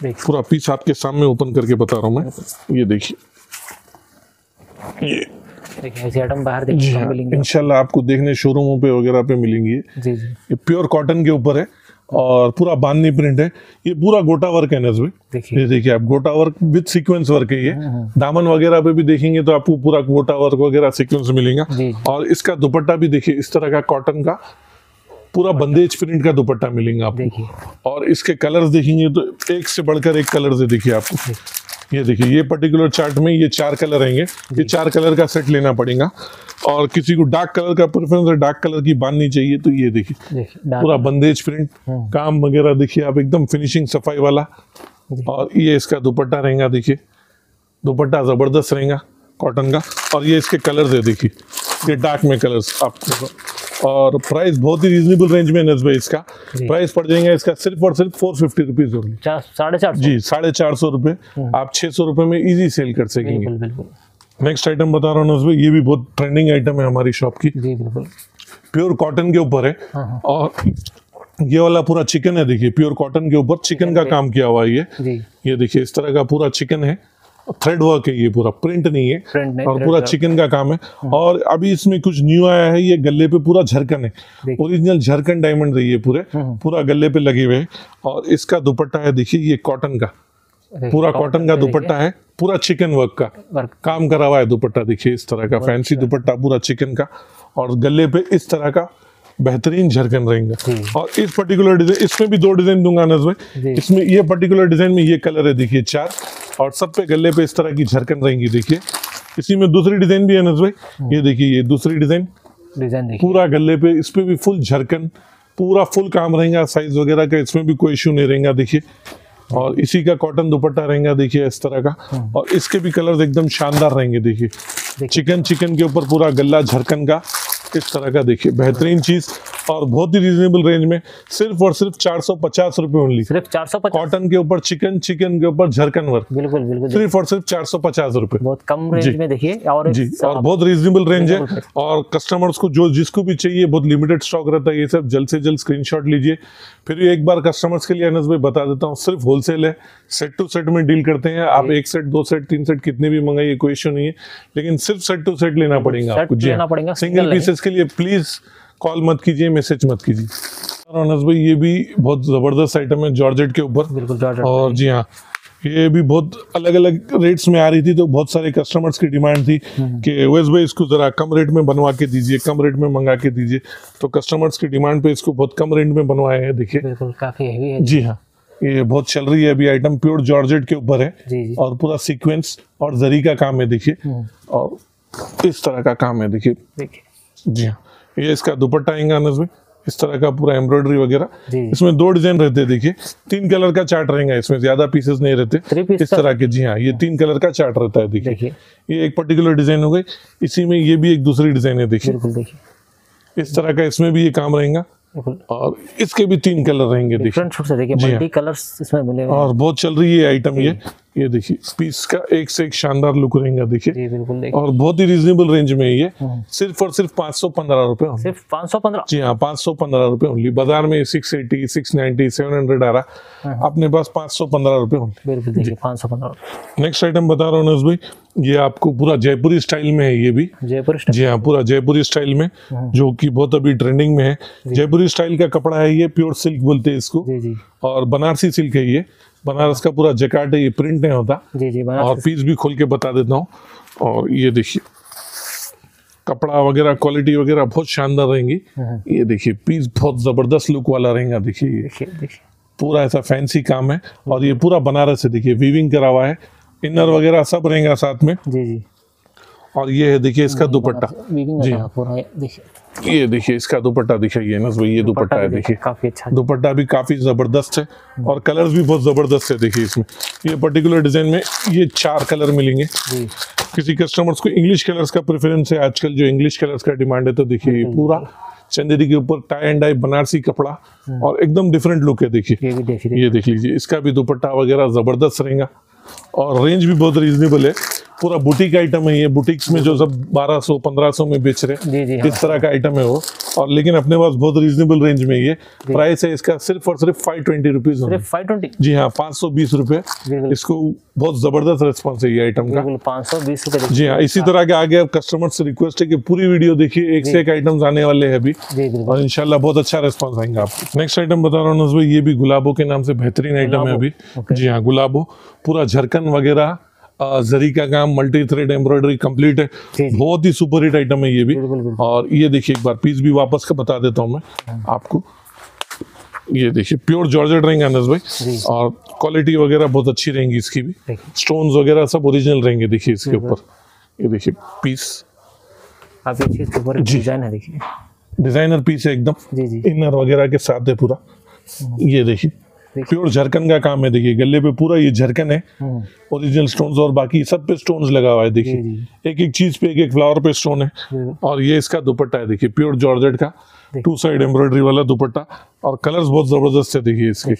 पूरा पीस आपके सामने ओपन करके बता रहा हूँ मैं। ये देखिए। ये। देखिए ऐसी आइटम बाहर इंशाल्लाह आपको देखने शोरूमों पे वगैरह पे मिलेंगी जी जी। ये प्योर कॉटन के ऊपर है। और पूरा बांधनी प्रिंट है। ये पूरा गोटा वर्क है ना देखिए। ये देखिए आप गोटा वर्क विद सीक्वेंस वर्क है ये। दामन वगैरह पे भी देखेंगे तो आपको पूरा गोटा वर्क वगैरह सीक्वेंस मिलेगा। और इसका दुपट्टा भी देखिए इस तरह का कॉटन का पूरा बंदेज प्रिंट का दुपट्टा मिलेगा आपको। और इसके कलर्स देखेंगे तो एक से बढ़कर एक कलर से देखिए आपको। ये देखिए ये पर्टिकुलर चार्ट में ये चार कलर रहेंगे। ये चार कलर का सेट लेना पड़ेगा। और किसी को डार्क कलर का प्रेफरेंस है डार्क कलर की बांधनी चाहिए तो ये देखिए। देखिए पूरा बंदेज प्रिंट काम वगैरह देखिए आप एकदम फिनिशिंग सफ़ाई वाला। और ये इसका दुपट्टा रहेगा देखिए। दुपट्टा ज़बरदस्त रहेगा कॉटन का। और ये इसके कलर्स है देखिए। ये डार्क में कलर्स आपको और प्राइस बहुत ही रीजनेबल रेंज में है भाई इसका। प्राइस पड़ जाएगा इसका सिर्फ़ और सिर्फ़ फोर फिफ्टी रुपीज़ होगी। साढ़े चार जी साढ़े चार सौ रुपये आप छः सौ रुपये में इजी सेल कर सकेंगे। बिल्कुल बिल्कुल। नेक्स्ट आइटम बता रहा हूँ ये भी बहुत ट्रेंडिंग आइटम है हमारी शॉप की। जी बिल्कुल। प्योर कॉटन के ऊपर है। हाँ हाँ। और ये वाला पूरा चिकन है देखिए प्योर कॉटन के ऊपर चिकन का काम किया हुआ है ये। ये देखिए इस तरह का पूरा चिकन है। थ्रेड वर्क है ये पूरा प्रिंट नहीं है नहीं, और पूरा चिकन का काम है। और अभी इसमें कुछ न्यू आया है ये गले पे पूरा झरकन है। ओरिजिनल झरकन डायमंड रही है ये पूरे हम्म। पूरा गले पे लगे हुए हैं। और इसका दुपट्टा है देखिए ये कॉटन का। पूरा कॉटन का दुपट्टा है पूरा चिकन वर्क का। वर्क काम करा हुआ है दुपट्टा देखिए इस तरह का फैंसी। दुपट्टा पूरा चिकन का। और गले पे इस तरह का बेहतरीन झरकन रहेंगे। और इस पर्टिकुलर डिज़ाइन इसमें भी दो डिज़ाइन दूँगा। भाई इसमें ये पर्टिकुलर डिज़ाइन में ये कलर है देखिए चार। और सब पे गले पे इस तरह की झरकन रहेंगी देखिए। इसी में दूसरी डिज़ाइन भी है नज भाई? ये देखिए ये दूसरी डिज़ाइन। डिज़ाइन देखिए। पूरा गले पे इस पे भी फुल झरकन पूरा फुल काम रहेगा साइज़ वगैरह का इसमें भी कोई इशू नहीं रहेगा देखिए। और इसी का कॉटन दुपट्टा रहेगा देखिए इस तरह का। और इसके भी कलर एकदम शानदार रहेंगे देखिए। चिकन चिकन के ऊपर पूरा गला झरकन का इस तरह का देखिए बेहतरीन चीज़। और बहुत ही रीजनेबल रेंज में सिर्फ़ और सिर्फ़ चार सौ पचास रुपये ओनली सिर्फ़ चार सौ पचास? कॉटन के ऊपर चिकन चिकन के ऊपर झरकन वर्क बिल्कुल बिल्कुल सिर्फ़ और सिर्फ़ चार सौ पचास रुपये बहुत कम रेंज में देखिए और जी और बहुत रीजनेबल रेंज है। और कस्टमर्स को जो जिसको भी चाहिए बहुत लिमिटेड स्टॉक रहता है ये सब जल्द से जल्द स्क्रीनशॉट लीजिए। फिर भी एक बार कस्टमर्स के लिए अनस भाई बता देता हूँ सिर्फ़ होलसेल है। सेट टू सेट में डील करते हैं। आप एक सेट दो सेट तीन सेट कितने भी मंगाइए कोई इशू नहीं है। लेकिन सिर्फ़ सेट टू सेट लेना पड़ेगा आपको। जी लेना पड़ेगा, सिंगल। पीसेस के लिए प्लीज़ कॉल मत कीजिए मैसेज मत कीजिए। और अनस भाई ये भी बहुत ज़बरदस्त आइटम है जॉर्जेट के ऊपर। बिल्कुल जॉर्जेट और जी हाँ ये भी बहुत अलग अलग रेट्स में आ रही थी तो बहुत सारे कस्टमर्स की डिमांड थी कि ओएस भाई इसको जरा कम रेट में बनवा के दीजिए कम रेट में मंगा के दीजिए। तो कस्टमर्स की डिमांड पे इसको बहुत कम रेट में बनवाए हैं देखिए। बिल्कुल काफ़ी हैवी है। जी हाँ ये बहुत चल रही है अभी आइटम प्योर जॉर्जेट के ऊपर है। जी जी। और पूरा सीक्वेंस और जरी का काम है देखिए। हम्म, और इस तरह का काम है देखिए। जी हाँ। ये इसका दुपट्टा आएगा अनस में इस तरह का पूरा एम्ब्रॉयडरी वगैरह। इसमें दो डिज़ाइन रहते हैं देखिए। तीन कलर का चार्ट रहेगा इसमें ज़्यादा पीसेस नहीं रहते। इस तरह के जी हाँ ये तीन कलर का चार्ट रहता है देखिए। ये एक पर्टिकुलर डिज़ाइन हो गई इसी में ये भी एक दूसरी डिज़ाइन है देखिए। इस तरह का इसमें भी ये काम रहेगा और इसके भी तीन कलर रहेंगे देखिए। जी हाँ। कलर्स इसमें मिले हुए हैं। और बहुत चल रही है आइटम ये। ये देखिए पीस का एक से एक शानदार लुक रहेगा देखिए। जी बिल्कुल देखिए। और बहुत ही रिजनेबल रेंज में ये। हम्म। सिर्फ़ और सिर्फ़ पाँच सौ पंद्रह रुपए सिर्फ़ पाँच सौ पंद्रह? जी हाँ पाँच सौ पंद्रह रुपए ओनली बाज़ार में six eighty six ninety seven hundred आ रहा। अपने पास पाँच सौ पंद्रह रुपए ओनली बिल्कुल देखिए पाँच सौ पंद्रह नेक्स्ट आइटम बता रहा हूँ नस भाई ये आपको पूरा जयपुरी स्टाइल में है ये भी। जयपुर जी हाँ पूरा जयपुरी स्टाइल में जो कि बहुत अभी ट्रेंडिंग में है। जयपुरी स्टाइल का कपड़ा है ये प्योर सिल्क बोलते हैं इसको। जी जी। और बनारसी सिल्क है ये। बनारस का पूरा जैकार्ड है ये प्रिंट नहीं होता। जी जी और पीस भी खोल के बता देता हूँ। और ये देखिए कपड़ा वगैरह क्वालिटी वगैरह बहुत शानदार रहेंगी। हम्म। ये देखिए पीस बहुत ज़बरदस्त लुक वाला रहेगा देखिए ये। पूरा ऐसा फैंसी काम है। और ये पूरा बनारस है देखिए वीविंग करा हुआ है। इनर वगैरह सब रहेगा साथ में। जी जी। और ये है देखिए इसका दुपट्टा। जी। लगा पूरा देखिए। ये देखिए इसका दुपट्टा दिखाइए ना भाई ये दुपट्टा है देखिए। काफ़ी अच्छा दुपट्टा भी काफ़ी ज़बरदस्त है और कलर्स भी बहुत ज़बरदस्त है देखिए इसमें। ये पर्टिकुलर डिज़ाइन में ये चार कलर मिलेंगे। किसी कस्टमर्स को इंग्लिश कलर्स का प्रेफरेंस है आजकल जो इंग्लिश कलर्स का डिमांड है तो देखिए ये पूरा चंदेरी के ऊपर टाई एंड डाई बनारसी कपड़ा और एकदम डिफरेंट लुक है देखिए। ये देख लीजिए। ये देख लीजिए इसका भी दुपट्टा वगैरह ज़बरदस्त रहेगा और रेंज भी बहुत रीजनेबल है। पूरा बुटीक आइटम है ये। बुटीक्स में जो सब 1200 1500 में बेच रहे हैं। जी जी हाँ। इस तरह का आइटम है वो। और लेकिन अपने पास बहुत रीजनेबल रेंज में ये प्राइस है इसका सिर्फ़ और सिर्फ़ five twenty rupees five twenty जी हाँ पाँच सौ बीस रुपए। इसको बहुत ज़बरदस्त रिस्पॉन्स है ये आइटम का। पाँच सौ बीस रुपए जी हाँ इसी तरह के आगे कस्टमर से रिक्वेस्ट है की पूरी वीडियो देखिए एक से एक आइटम्स आने वाले हैं अभी। और इनशाला बहुत अच्छा रिस्पॉन्स आएँगे आपको। नेक्स्ट आइटम बता रहा हूँ ये भी गुलाबो के नाम से बेहतरीन आइटम है अभी। जी हाँ गुलाबो। पूरा झरकन वगैरह जरी का काम मल्टी थ्रेड एम्ब्रॉयडरी कंप्लीट है। बहुत ही सुपर हिट आइटम है ये भी। और ये देखिए एक बार पीस भी वापस का बता देता हूँ मैं आपको। ये देखिए प्योर जॉर्जेट रहेंगे अनस भाई। और क्वालिटी वगैरह बहुत अच्छी रहेंगी इसकी भी। स्टोन्स वगैरह सब ओरिजिनल रहेंगे देखिए इसके ऊपर। ये देखिए पीस डिज़ाइन है देखिए। डिज़ाइनर पीस है एकदम। इनर वगैरह के साथ है पूरा। ये देखिए देखिए। प्योर झरकन का काम है देखिए गले पे पूरा ये झरकन है हम्म, ओरिजिनल स्टोन्स और बाकी सब पे स्टोन्स लगा हुआ है देखिए। एक एक चीज़ पे एक एक फ्लावर पे स्टोन है। और ये इसका दुपट्टा है देखिए प्योर जॉर्जेट का। टू साइड एम्ब्रॉयडरी वाला दुपट्टा। और कलर्स बहुत ज़बरदस्त है देखिए इसके।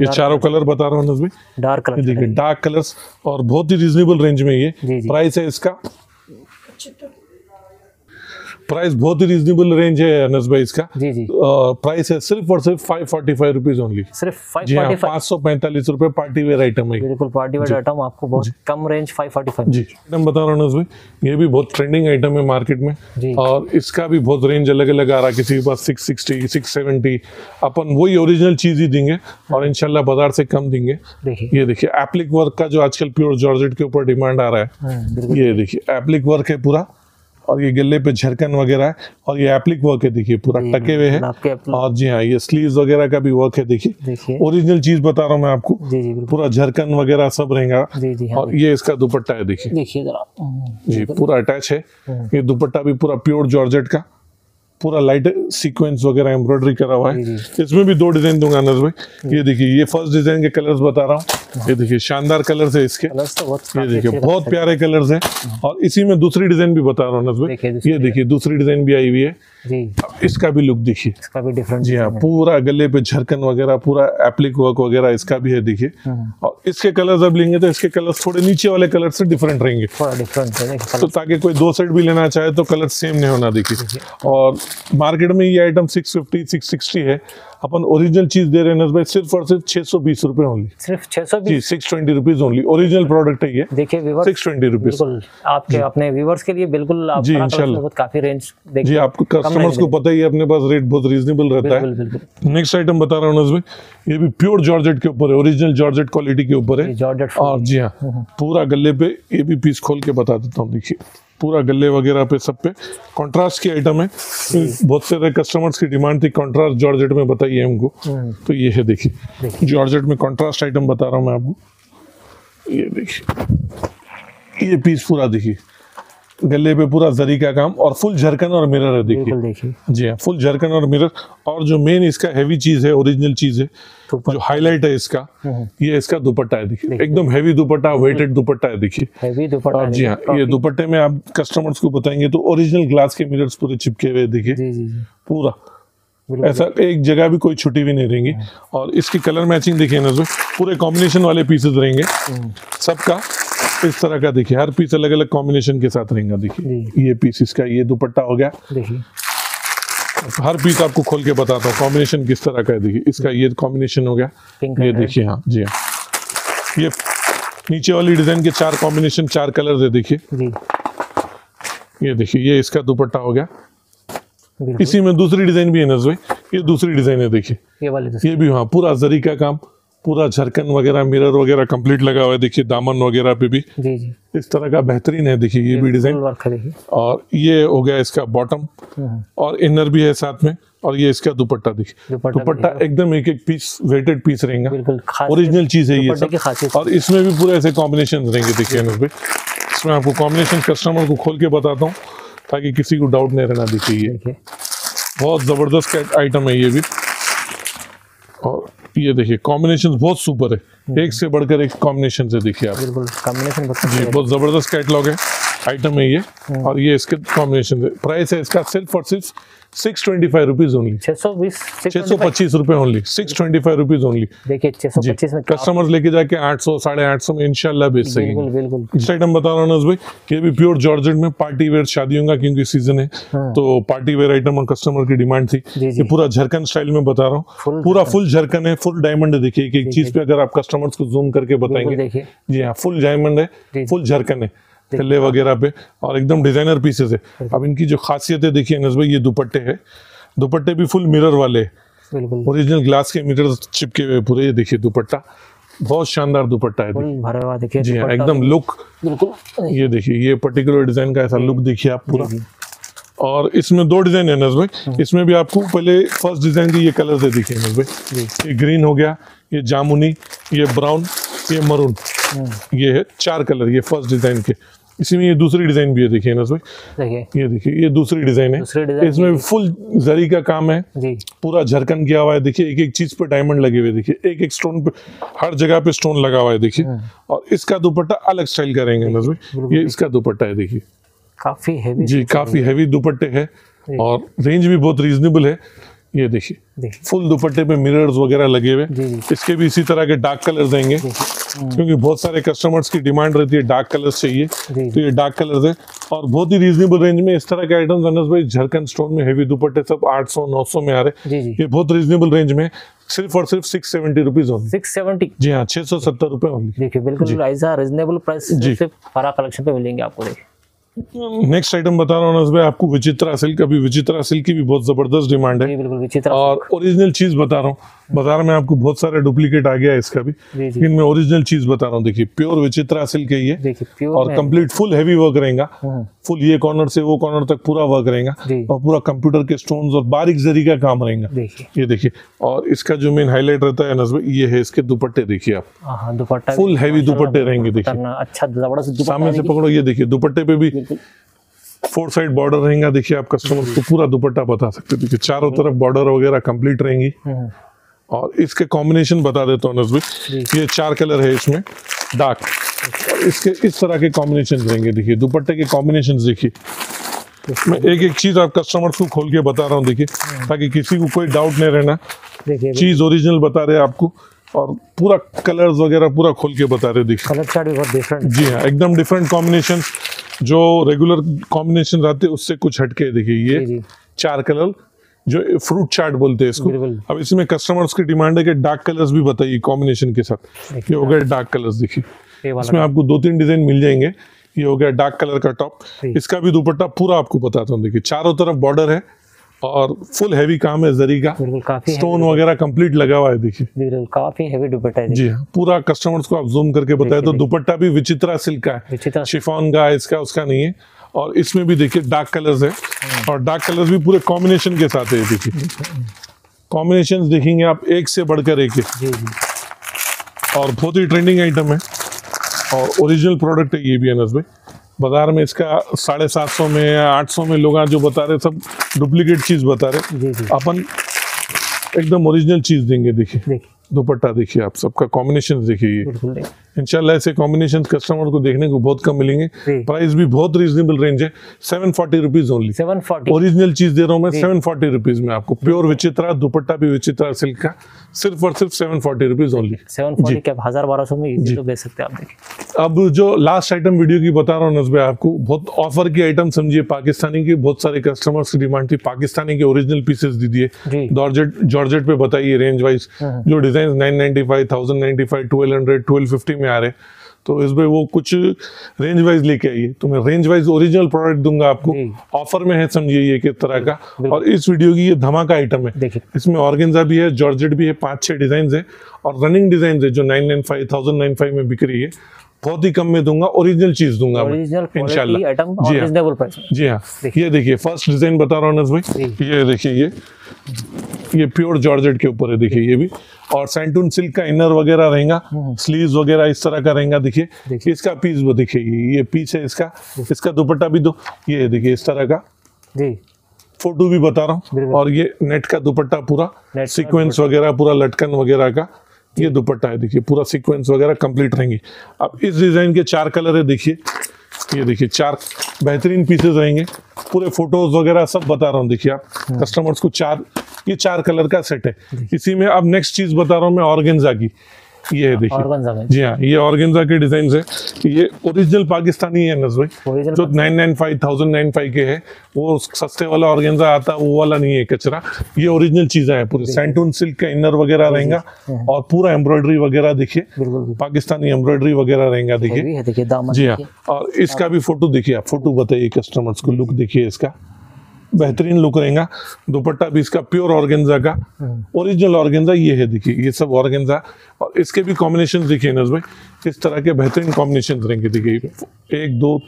ये चारों कलर बता रहा हूँ नज़र डार्क कलर देखिए डार्क कलर्स और बहुत ही रिजनेबल रेंज में ये। प्राइस है इसका प्राइस बहुत ही रिजनेबल रेंज है अनस भाई इसका। जी जी। प्राइस है सिर्फ़ और सिर्फ़ five forty five rupees only सिर्फ़ फाइव हाँ पाँच सौ पैंतालीस रुपए पार्टी वेयर आइटम है बिल्कुल पार्टी वेयर आइटम आपको बहुत कम रेंज फाइव फोर्टी फाइव जी आइटम बता रहा हूँ अनस भाई ये भी बहुत ट्रेंडिंग आइटम है मार्केट में। और इसका भी बहुत रेंज अलग अलग आ रहा है किसी के पास सिक्स सिक्सटी सिक्स सेवेंटी अपन वही ओरिजिनल चीज़ ही देंगे और इनशाला बाज़ार से कम देंगे। ये देखिए एप्लिक वर्क का जो आजकल प्योर जॉर्जेट के ऊपर डिमांड आ रहा है हम्म, ये देखिए एप्लिक वर्क है पूरा। और ये गले पे झरकन वगैरह है और ये एप्लिक वर्क है देखिए पूरा टके हुए है। और जी हाँ ये स्लीव वगैरह का भी वर्क है देखिए। ओरिजिनल चीज़ बता रहा हूँ मैं आपको। जी जी पूरा झरकन वगैरह सब रहेगा। जी जी हाँ और ये इसका दुपट्टा है देखिए। देखिए जी पूरा अटैच है। हम्म। ये दुपट्टा भी पूरा प्योर जॉर्जेट का। पूरा लाइट सीक्वेंस वगैरह एम्ब्रॉयडरी करा हुआ है। इसमें भी दो डिज़ाइन दूँगा अनस भाई। ये देखिए ये फ़र्स्ट डिज़ाइन के कलर्स बता रहा हूँ। ये देखिए शानदार कलर्स है इसके। कलर्स तो बहुत ये देखिए बहुत प्यारे कलर्स हैं। और इसी में दूसरी डिज़ाइन भी बता रहा हूँ अनस भाई। ये देखिए दूसरी डिज़ाइन भी आई हुई हैं। जी। इसका भी लुक देखिए। इसका भी डिफरेंट जी हाँ पूरा गले पे झरकन वगैरह पूरा एप्लिक वर्क वगैरह इसका भी है देखिए। हम्म। और इसके कलर्स अब लेंगे तो इसके कलर्स थोड़े नीचे वाले कलर से डिफरेंट रहेंगे। थोड़ा डिफरेंट रहेंगे तो ताकि कोई दो सेट भी लेना चाहे तो कलर सेम नहीं होना देखिए। और मार्केट में ये आइटम 650 660 है। अपन ओरिजिनल चीज़ दे रहे हैं भाई सिर्फ़ और सिर्फ़ छह सौ बीस रुपए ओनली सिर्फ़ छह सौ जी six twenty rupees only original product है ये। देखिए सिक्स ट्वेंटी रुपीज़ आपके अपने व्यूवर्स के लिए बिल्कुल आप जी, बहुत काफ़ी रेंज जी आपको कस्टमर्स को पता ही है अपने पास रेट बहुत रीजनेबल रहता है। नेक्स्ट आइटम बता रहा हूँ भाई ये भी प्योर जॉर्जेट के ऊपर है ओरिजिनल जॉर्जेट क्वालिटी के ऊपर है। जॉर्जेट और जी हाँ पूरा गले पे ये भी पीस खोल के बता देता हूँ देखिए। पूरा गले वगैरह पे सब पे। कंट्रास्ट की आइटम है। बहुत सारे कस्टमर्स की डिमांड थी। कंट्रास्ट जॉर्जेट में बताइए हमको। हम्म, तो ये है देखिए। जॉर्जेट में कंट्रास्ट आइटम बता रहा हूँ मैं आपको। ये देखिए। ये पीस पूरा देखिए। गले पे पूरा जरी का काम और फुल झरकन और मिरर है देखिए। जी हाँ फुल झरकन और मिरर और जो मेन इसका हैवी चीज़ है ओरिजिनल चीज़ है जो हाईलाइट है इसका हम्म। ये इसका दुपट्टा है देखिए। एकदम हैवी दुपट्टा वेटेड दुपट्टा है देखिए। हैवी दुपट्टा और जी हाँ ये दुपट्टे में आप कस्टमर्स को बताएँगे तो ओरिजिनल ग्लास के मिरर्स पूरे चिपके हुए हैं, देखिए। पूरा। ऐसा एक जगह भी कोई छुट्टी भी नहीं रहेंगी। और इसकी कलर मैचिंग देखिए ना पूरे कॉम्बिनेशन वाले पीसेस रहेंगे। हम्म, सबका इस तरह का देखिए हर पीस अलग अलग कॉम्बिनेशन के साथ रहेगा देखिए। ये पीस इसका ये दुपट्टा हो गया। देखिए। हर पीस आपको खोल के बताता हूँ कॉम्बिनेशन किस तरह का है देखिए। इसका ये कॉम्बिनेशन हो गया। ये देखिए हाँ जी हाँ। ये नीचे वाली डिज़ाइन के चार कॉम्बिनेशन चार कलर है देखिए। ये देखिए ये इसका दुपट्टा हो गया। इसी में दूसरी डिज़ाइन भी है भाई ये दूसरी डिज़ाइन है देखिए। ये वाले ये भी हाँ पूरा जरी का काम। पूरा झरकन वगैरह मिरर वगैरह कंप्लीट लगा हुआ है। देखिए दामन वगैरह पे भी जी जी। इस तरह का बेहतरीन है देखिए ये भी डिज़ाइन है और ये हो गया इसका बॉटम हम्म, और इनर भी है साथ में। और ये इसका दुपट्टा देखिए। दुपट्टा एकदम एक एक पीस वेटेड पीस रहेगा। ओरिजिनल चीज़ है ये सब। और इसमें भी पूरे ऐसे कॉम्बिनेशन रहेंगे देखिए अनस भाई इसमें आपको कॉम्बिनेशन कस्टमर को खोल के बताता हूँ ताकि किसी को डाउट नहीं रहना देखिए ये। बहुत ज़बरदस्त आइटम है ये भी। और ये देखिए कॉम्बिनेशन बहुत सुपर है। एक से बढ़कर एक कॉम्बिनेशन से देखिए आप। बिल्कुल कॉम्बिनेशन बहुत जी बहुत ज़बरदस्त कैटलॉग है। आइटम है ये और ये इसके कॉम्बिनेशन है प्राइस है इसका सिर्फ़ और सिर्फ़ six twenty five rupees only छह सौ बीस छह सौ पच्चीस रुपए only six twenty five rupees only देखिए छह सौ पच्चीस में क्या- कस्टमर्स लेके जाके आठ सौ साढ़े आठ सौ में इंशाल्लाह बेच सकेंगे। बिल्कुल आइटम बता रहा हूँ भाई ये भी प्योर जॉर्जेट में पार्टी वेयर शादियों का क्योंकि सीज़न है हाँ। तो पार्टी वेयर आइटम और कस्टमर की डिमांड थी। ये पूरा झरकन स्टाइल में बता रहा हूँ। पूरा फुल झरकन है फुल डायमंड है। देखिए एक चीज़ पे अगर आप कस्टमर्स को जूम करके बताएँगे। जी हाँ फुल डायमंड है फुल झरकन है। कल्ले वगैरह पे और एकदम डिज़ाइनर पीसेस है। अब इनकी जो खासियत है देखिए नज भाई ये दुपट्टे है। दुपट्टे भी फुल मिरर वाले हैं। ओरिजिनल ग्लास के मिरर चिपके हुए पूरे ये देखिए दुपट्टा। बहुत शानदार दुपट्टा है। भरा हुआ देखिए जी हाँ एकदम लुक बिल्कुल। ये देखिए ये पर्टिकुलर डिज़ाइन का ऐसा लुक देखिए आप पूरा। और इसमें दो डिज़ाइन है नज भाई इसमें भी आपको पहले फ़र्स्ट डिज़ाइन की ये कलर दे दिखे नज भाई ये ग्रीन हो गया ये जामुनी ये ब्राउन ये मरून ये है चार कलर ये फ़र्स्ट डिज़ाइन के। इसी में ये दूसरी डिज़ाइन भी है देखिए नज भाई। देखिए ये देखिए ये दूसरी डिज़ाइन है। इसमें फुल जरी का काम है। जी। पूरा झरकन किया हुआ है। देखिए एक एक चीज़ पे डायमंड लगे हुए देखिए। एक एक स्टोन पे हर जगह पे स्टोन लगा हुआ है देखिए। और इसका दुपट्टा अलग स्टाइल करेंगे नज़र ये इसका दुपट्टा है देखिए। काफ़ी हेवी जी काफ़ी हैवी दुपट्टे है। और रेंज भी बहुत रीजनेबल है। ये देखिए। फुल दुपट्टे पे मिरर्स वगैरह लगे हुए। इसके भी इसी तरह के डार्क कलर देंगे। क्योंकि बहुत सारे कस्टमर्स की डिमांड रहती है डार्क कलर्स चाहिए तो ये डार्क कलर्स है। और बहुत ही रीजनेबल रेंज में इस तरह के आइटम्स अनस भाई झरकन स्टोन में हेवी दुपट्टे सब 800 900 में आ रहे ये बहुत रीजनेबल रेंज में सिर्फ़ और सिर्फ़ six seventy rupees only six seventy जी हाँ छह सौ सत्तर रुपए ओनली देखिए बिल्कुल ऐसा रिजनेबल प्राइस जी। सिर्फ़ फरा कलेक्शन पे मिलेंगे आपको देखिए। नेक्स्ट आइटम बता रहा हूँ अनस भाई आपको विचित्रा सिल्क अभी विचित्रा सिल्क की भी बहुत ज़बरदस्त डिमांड है। और ओरिजिनल चीज़ बता रहा हूँ बाज़ार में आपको बहुत सारे डुप्लीकेट आ गया है इसका भी। लेकिन मैं ओरिजिनल चीज़ बता रहा हूँ देखिए प्योर विचित्रा सिल्क है ये और कंप्लीट फुल हैवी वर्क रहेगा। फुल ये कॉर्नर से वो कॉर्नर तक पूरा वर्क रहेगा। और पूरा कंप्यूटर के स्टोन और बारीक जरी का काम रहेगा। ये देखिए और इसका जो मेन हाईलाइट रहता है नज़र ये है इसके दुपट्टे देखिए आप। हाँ हाँ दुपट्टा फुल हैवी दुपट्टे रहेंगे देखिए। अच्छा ज़बरदस्त सामने से पकड़ो ये देखिए दुपट्टे पे भी फोर साइड बॉर्डर रहेगा देखिए आप कस्टमर को पूरा दुपट्टा बता सकते हैं। देखिए चारों तरफ़ बॉर्डर वगैरह कंप्लीट रहेंगी। हम्म, और इसके कॉम्बिनेशन बता देता हूँ नज़र ये चार कलर है इसमें डार्क इसके इस तरह के कॉम्बिनेशन रहेंगे देखिए दुपट्टे के कॉम्बिनेशन देखिए। मैं एक एक चीज़ आप कस्टमर्स को खोल के बता रहा हूँ देखिए ताकि किसी को कोई डाउट नहीं रहना। चीज़ ओरिजिनल बता रहे आपको और पूरा कलर्स वगैरह पूरा खोल के बता रहे हैं देखिए। कलर चार्ट भी बहुत डिफरेंट जी हाँ एकदम डिफरेंट कॉम्बिनेशन जो रेगुलर कॉम्बिनेशन रहते हैं उससे कुछ हटके देखिए ये चार कलर जो फ्रूट चार्ट बोलते हैं इसको। अब इसमें कस्टमर्स की डिमांड है कि डार्क कलर्स भी बताइए कॉम्बिनेशन के साथ। ये हो गया डार्क कलर्स देखिए। इसमें आपको दो तीन डिज़ाइन मिल जाएँगे। ये हो गया डार्क कलर का टॉप इसका भी दुपट्टा पूरा आपको बताता हूँ देखिए। चारों तरफ़ बॉर्डर है और फुल हैवी काम है जरी का। स्टोन वगैरह कंप्लीट लगा हुआ है देखिए। बिल्कुल काफ़ी हेवी दुपट्टा है जी हाँ पूरा कस्टमर्स को आप जूम करके बताए तो दुपट्टा भी विचित्रा सिल्क का है। शिफॉन का इसका उसका नहीं है। और इसमें भी देखिए डार्क कलर्स है। और डार्क कलर्स भी पूरे कॉम्बिनेशन के साथ है देखिए। कॉम्बिनेशन देखेंगे आप एक से बढ़कर एक है। और बहुत ही ट्रेंडिंग आइटम है। और ओरिजिनल प्रोडक्ट है ये भी अनस भाई। बाज़ार में इसका साढ़े सात सौ में या आठ सौ में लोग जो बता रहे सब डुप्लीकेट चीज़ बता रहे अपन एकदम ओरिजिनल चीज़ देंगे देखिए। दुपट्टा देखिए आप सबका कॉम्बिनेशन देखिए ये। इंशाल्लाह ऐसे कॉम्बिनेशन कस्टमर को देखने को बहुत कम मिलेंगे। प्राइस भी बहुत रीजनेबल रेंज है। Seven forty rupees only seven forty original चीज़ दे रहा हूँ मैं सेवन फोर्टी रुपीज़ में आपको। प्योर विचित्रा दुपट्टा भी विचित्रा सिल्क का। सिर्फ़ और सिर्फ़ seven forty rupees only seven forty हज़ार बारह सौ में जी। तो बेच सकते हैं आप देखिए। अब जो लास्ट आइटम वीडियो की बता रहा हूँ नजबे आपको बहुत ऑफ़र की आइटम समझिए पाकिस्तानी की बहुत सारे कस्टमर्स की डिमांड थी पाकिस्तानी के ओरिजिनल पीसेस दीजिए। जॉर्जेट जॉर्जेट पे बताइए रेंज वाइज हम्म। जो design nine ninety five thousand ninety five twelve hundred twelve fifty में आ रहे तो इसमें वो कुछ रेंज वाइज लेके आइए। तो मैं रेंज वाइज ओरिजिनल प्रोडक्ट दूँगा आपको। ऑफ़र में है समझिए ये किस तरह का। और इस वीडियो की ये धमाका आइटम है। इसमें ऑर्गेन्जा भी है जॉर्जेट भी है पाँच छह डिज़ाइन है। और रनिंग डिज़ाइन है जो nine nine five thousand nine five में बिक रही है। बहुत ही कम में दूँगा ओरिजिनल चीज़ दूँगा इंशाल्लाह। जी हाँ। हाँ। ये देखिए फ़र्स्ट डिज़ाइन बता रहा हूँ अनस भाई। ये देखिए ये ये प्योर जॉर्जेट के ऊपर है देखिए ये भी। और सैंटून सिल्क का इनर वगैरह रहेगा स्लीव्स वगैरह इस तरह का रहेगा देखिए। हम्म। इसका पीस वो देखिए ये पीस है इसका। इसका दुपट्टा भी दो ये देखिए इस तरह का। जी। फ़ोटो भी बता रहा हूँ। और ये नेट का दुपट्टा पूरा सीक्वेंस वगैरह पूरा लटकन वगैरह का। ये दुपट्टा है देखिए पूरा सीक्वेंस वगैरह कंप्लीट रहेंगे। अब इस डिज़ाइन के चार कलर है देखिए। ये देखिए चार बेहतरीन पीसेस रहेंगे। पूरे फ़ोटोज़ वगैरह सब बता रहा हूँ देखिए आप। हम्म। कस्टमर्स को चार ये चार कलर का सेट है। इसी में अब नेक्स्ट चीज़ बता रहा हूँ मैं ऑर्गेन्जा की। ये है देखिए। जी हाँ ये ऑर्गेन्जा के डिज़ाइन है। ये ओरिजिनल पाकिस्तानी है नस भाई जो nine nine five thousand nine five के है वो सस्ते वाला ऑर्गेन्जा आता है वो वाला नहीं है कचरा। ये ओरिजिनल चीज़ें हैं पूरी सैंटून सिल्क का इनर वगैरह रहेगा और पूरा एम्ब्रॉयडरी वगैरह देखिए। बिल्कुल पाकिस्तानी एम्ब्रॉयडरी वगैरह रहेगा देखिए। है दामन जी हाँ और इसका भी फ़ोटो देखिए आप फ़ोटो बताइए कस्टमर्स को लुक देखिए इसका। बेहतरीन लुक रहेगा। दुपट्टा भी इसका प्योर ऑर्गेन्जा का। हम्म। ओरिजिनल ऑर्गेन्जा ये है देखिए ये सब ऑर्गेन्जा और इसके भी कॉम्बिनेशन देखिए नज भाई इस तरह के बेहतरीन कॉम्बिनेशन रहेंगे देखिए एक दो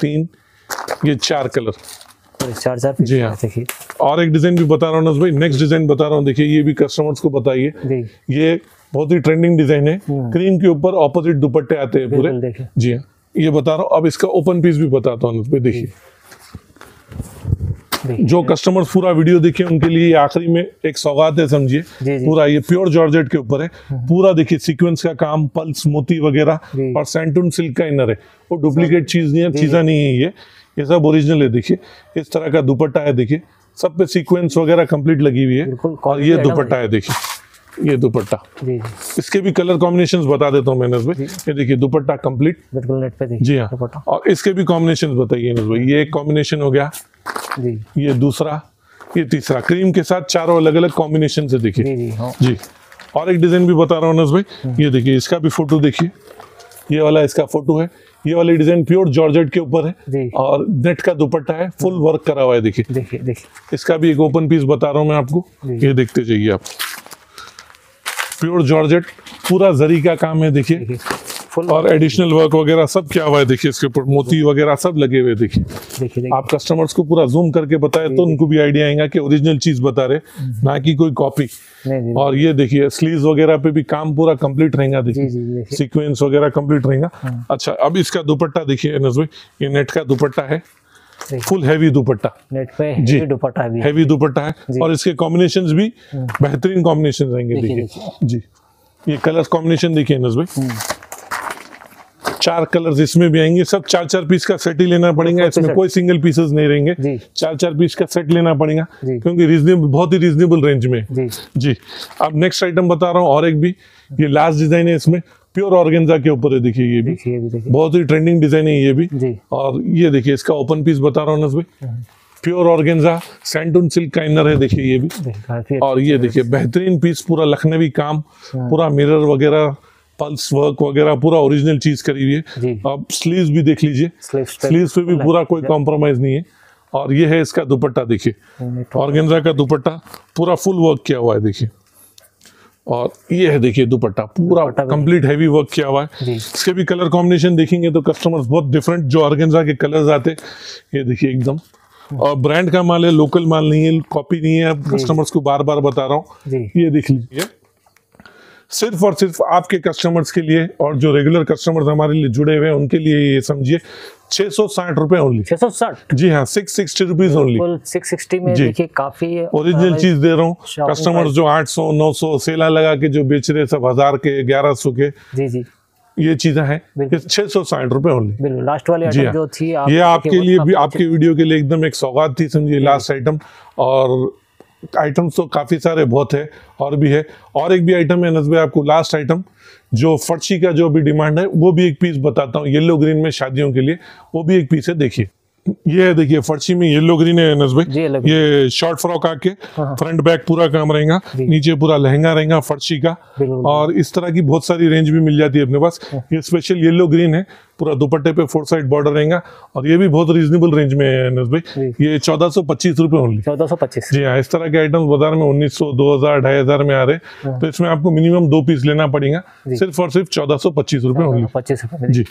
तीन ये चार कलर चार चार जी हाँ। देखिए। और एक डिज़ाइन भी बता रहा हूँ नज भाई नेक्स्ट डिज़ाइन बता रहा हूँ देखिए ये भी कस्टमर्स को बताइए। ये बहुत ही ट्रेंडिंग डिज़ाइन है। हम्म। क्रीम के ऊपर ऑपोजिट दुपट्टे आते हैं पूरे। जी हाँ। ये बता रहा हूँ अब इसका ओपन पीस भी बताता हूँ देखिए। जो कस्टमर्स पूरा वीडियो देखे उनके लिए आखिरी में एक सौगात है समझिए। पूरा ये प्योर जॉर्जेट के ऊपर है। पूरा देखिए सीक्वेंस का काम पल्स मोती वगैरह और सेंटून सिल्क का इनर है। वो डुप्लीकेट चीज़ नहीं है चीजा नहीं है ये। ये सब ओरिजिनल है देखिए। इस तरह का दुपट्टा है देखिए। सब पे सीक्वेंस वगैरह कंप्लीट लगी हुई है। और ये दुपट्टा है देखिए। ये दुपट्टा। इसके भी कलर कॉम्बिनेशन बता देता हूँ मैंने भाई ये देखिए दुपट्टा कंप्लीट बिल्कुल नेट पे जी हाँ। और इसके भी कॉम्बिनेशन बताइए भाई ये एक कॉम्बिनेशन हो गया। जी। ये दूसरा ये तीसरा। क्रीम के साथ चारों अलग अलग कॉम्बिनेशन से देखिए। जी जी। हाँ। जी। और एक डिज़ाइन भी बता रहा हूँ नस भाई। ये देखिए इसका भी फ़ोटो देखिए। ये वाला इसका फ़ोटो है। ये वाली डिज़ाइन प्योर जॉर्जेट के ऊपर है। और नेट का दुपट्टा है। फुल वर्क करा हुआ है देखिए। देखिए देखिए। इसका भी एक ओपन पीस बता रहा हूँ मैं आपको। ये देखते जाइए आप। प्योर जॉर्जेट पूरा जरी का काम है देखिए। फुल और एडिशनल वर्क वगैरह सब क्या हुआ है? देखिए इसके ऊपर मोती वगैरह सब लगे हुए हैं, देखिए आप कस्टमर्स को पूरा जूम करके बताए तो उनको भी आइडिया आएगा कि ओरिजिनल चीज़ बता रहे ना कि कोई कॉपी और ये देखिए स्लीव वगैरह पे भी काम पूरा कंप्लीट रहेगा देखिए। सीक्वेंस वगैरह कंप्लीट रहेगा। अच्छा अब इसका दुपट्टा देखिए भाई ये नेट का दुपट्टा है। फुल हैवी दुपट्टा। नेट पे जी। दुपट्टा भी है। हैवी दुपट्टा है। और इसके कॉम्बिनेशंस भी बेहतरीन कॉम्बिनेशन रहेंगे देखिए, जी। ये कलर कॉम्बिनेशन देखिए नज़र भाई। चार कलर्स इसमें भी आएँगे। सब चार चार पीस का सेट ही लेना पड़ेगा। इसमें कोई सिंगल पीसेस नहीं रहेंगे। चार चार पीस का सेट लेना पड़ेगा। क्योंकि रीजनेबल बहुत ही रीजनेबल रेंज में। जी। जी। अब नेक्स्ट आइटम बता रहा हूँ और एक भी। ये लास्ट डिज़ाइन है इसमें। प्योर ऑर्गेन्जा के ऊपर है देखिए ये भी। बहुत ही ट्रेंडिंग डिज़ाइन है ये भी। और ये देखिए इसका ओपन पीस बता रहा हूँ भाई प्योर ऑर्गेन्जा सैंटून सिल्क का इनर है देखिए ये भी। और ये देखिए बेहतरीन पीस पूरा लखनवी काम पूरा मिरर वगैरह। पल्स वर्क वगैरह पूरा ओरिजिनल चीज़ करी हुई है। अब स्लीव्स भी देख लीजिए। स्लीव्स पे भी पूरा कोई कॉम्प्रोमाइज नहीं है। और ये है इसका दुपट्टा देखिए। ऑर्गेन्जा का दुपट्टा पूरा फुल वर्क किया हुआ है देखिए। और ये है देखिए दुपट्टा। पूरा कंप्लीट हैवी वर्क किया हुआ है। इसके भी कलर कॉम्बिनेशन देखेंगे तो कस्टमर्स बहुत डिफरेंट जो ऑर्गेन्जा के कलर्स आते हैं ये देखिए एकदम। और ब्रांड का माल है लोकल माल नहीं है कॉपी नहीं है। कस्टमर्स को बार बार बता रहा हूँ। ये देख लीजिए। सिर्फ़ और सिर्फ़ आपके कस्टमर्स के लिए और जो रेगुलर कस्टमर्स हमारे लिए जुड़े हुए हैं उनके लिए ये समझिए छह सौ साठ रुपए ओनली छह सौ साठ? जी हाँ six sixty rupees only six sixty में जी। देखिए काफ़ी ओरिजिनल चीज़ दे रहा हूँ। कस्टमर्स। जो 800 900 सेला लगा के जो बेच रहे सब हज़ार के ग्यारह सौ के जी जी। ये चीज़ें हैं। छह सौ साठ रुपए ओनली बिल्कुल लास्ट वाली आइटम। जो थी आप ये आपके लिए भी आपके वीडियो के लिए एकदम एक सौगात थी समझिए लास्ट आइटम और आइटम्स तो काफ़ी सारे बहुत है, और भी है। और एक भी आइटम है, नजबे, आपको लास्ट आइटम जो फर्शी का जो भी डिमांड है, वो भी एक पीस बताता हूँ येलो ग्रीन में शादियों के लिए, वो भी एक पीस है, देखिए। ये है देखिए फर्शी में येलो ग्रीन है भाई। ये शॉर्ट फ्रॉक आके हाँ। फ्रंट बैक पूरा काम रहेगा नीचे पूरा लहंगा रहेगा फर्शी का। और इस तरह की बहुत सारी रेंज भी मिल जाती है अपने पास। हाँ। ये स्पेशल येलो ग्रीन है पूरा दुपट्टे पे फोर साइड बॉर्डर रहेगा। और ये भी बहुत रीजनेबल रेंज में है अनस भाई। ये चौदह सौ पच्चीस रुपए ओनली चौदह सौ पच्चीस। जी हाँ इस तरह के आइटम्स बाज़ार में उन्नीस सौ दो हज़ार ढाई हज़ार में आ रहे हाँ। तो इसमें आपको मिनिमम दो पीस लेना पड़ेगा। सिर्फ़ और सिर्फ़ चौदह सौ पच्चीस रुपए ओनली पच्चीस जी।